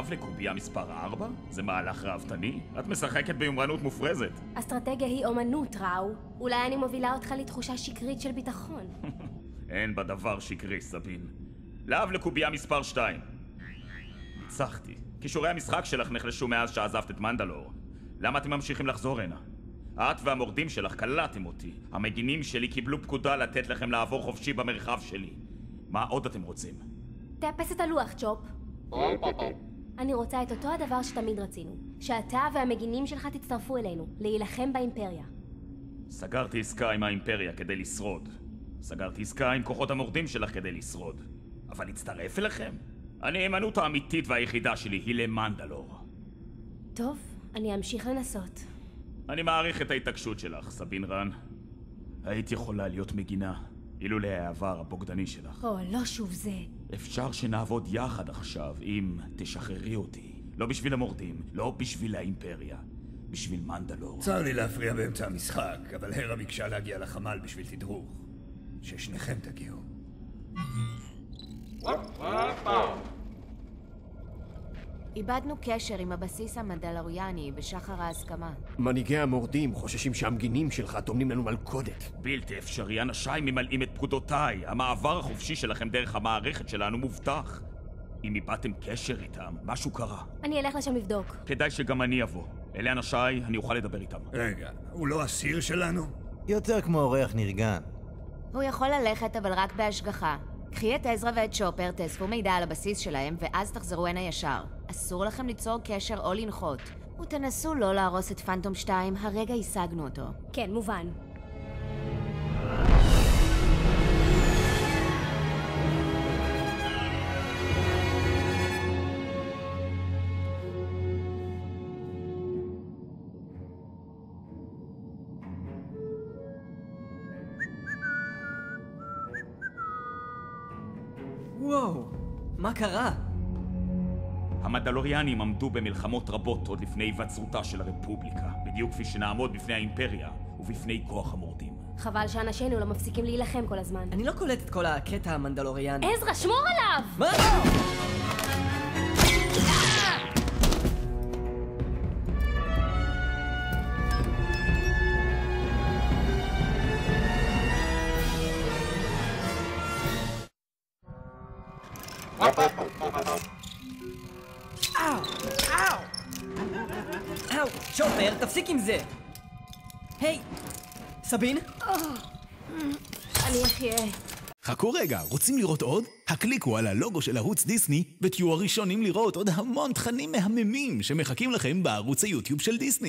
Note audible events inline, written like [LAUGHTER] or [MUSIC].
להב לקובייה מספר 4? זה מהלך ראוותני? את משחקת ביומרנות מופרזת. אסטרטגיה היא אומנות, ראו. אולי אני מובילה אותך לתחושה שקרית של ביטחון. [LAUGHS] אין בדבר שקרי, סבין. להב לקובייה מספר 2. ניצחתי. כישורי המשחק שלך נחלשו מאז שעזבת את מנדלור. למה אתם ממשיכים לחזור הנה? את והמורדים שלך קלעתם אותי. המגינים שלי קיבלו פקודה לתת לכם לעבור חופשי במרחב שלי. מה עוד אתם רוצים? תאפס את הלוח, צ'ופ. [LAUGHS] אני רוצה את אותו הדבר שתמיד רצינו. שאתה והמגינים שלך תצטרפו אלינו, להילחם באימפריה. סגרתי עסקה עם האימפריה כדי לשרוד. סגרתי עסקה עם כוחות המורדים שלך כדי לשרוד. אבל להצטרף אליכם? הנאמנות האמיתית והיחידה שלי היא למנדלור. טוב, אני אמשיך לנסות. אני מעריך את ההתעקשות שלך, סבין רן. היית יכולה להיות מגינה, אילולא העבר הבוגדני שלך. או, לא שוב זה. אפשר שנעבוד יחד עכשיו, אם תשחררי אותי. לא בשביל המורדים, לא בשביל האימפריה. בשביל מנדלור. צר לי להפריע באמצע המשחק, אבל הרה ביקשה להגיע לחמ"ל בשביל תדרוך. ששניכם תגיעו. איבדנו קשר עם הבסיס המנדלוריאני בשחר ההסכמה. מנהיגי המורדים חוששים שהמגינים שלך טומנים לנו מלכודת. בלתי אפשרי, אנשיי ממלאים את פקודותיי. המעבר החופשי שלכם דרך המערכת שלנו מובטח. אם איבדתם קשר איתם, משהו קרה. אני אלך לשם לבדוק. כדאי שגם אני אבוא. אלה אנשיי, אני אוכל לדבר איתם. רגע, הוא לא אסיר שלנו? יותר כמו אורח נרגן. הוא יכול ללכת, אבל רק בהשגחה. קחי את עזרא ואת צ'ופר, תאספו מידע על הבסיס שלהם, ואז תחזרו הנה ישר. אסור לכם ליצור קשר או לנחות. ותנסו לא להרוס את פנטום 2, הרגע השגנו אותו. כן, מובן. וואו, מה קרה? המדלוריאנים עמדו במלחמות רבות עוד לפני היווצרותה של הרפובליקה, בדיוק כפי שנעמוד בפני האימפריה ובפני כוח המורדים. חבל שאנשינו לא מפסיקים להילחם כל הזמן. אני לא קולט את כל הקטע המנדלוריאני. עזרא, שמור עליו! מה? אאו! אאו! אאו! צ'ופר, תפסיק עם זה! היי! סבין? אני אחיה. חכו רגע, רוצים לראות עוד? הקליקו על הלוגו של ערוץ דיסני ותהיו הראשונים לראות עוד המון תכנים מהממים שמחכים לכם בערוץ היוטיוב של דיסני.